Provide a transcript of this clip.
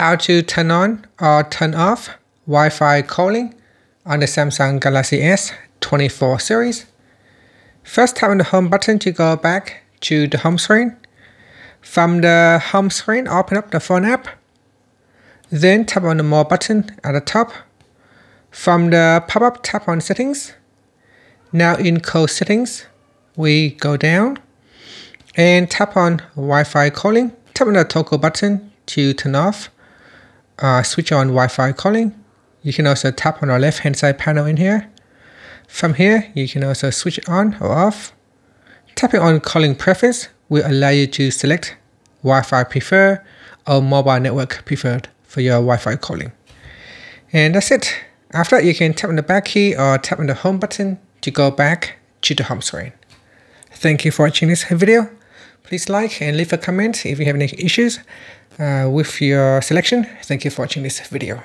how to turn on or turn off Wi-Fi calling on the Samsung Galaxy S24 series. First tap on the home button to go back to the home screen. From the home screen, open up the phone app. Then tap on the more button at the top. From the pop-up, tap on settings. Now in code settings, we go down and tap on Wi-Fi calling. Tap on the toggle button to turn off. Uh, switch on Wi-Fi calling. You can also tap on our left hand side panel in here. From here, you can also switch it on or off. Tapping on calling preference will allow you to select Wi-Fi preferred or mobile network preferred for your Wi-Fi calling. And that's it. After that, you can tap on the back key or tap on the home button to go back to the home screen. Thank you for watching this video. Please like and leave a comment if you have any issues uh, with your selection. Thank you for watching this video.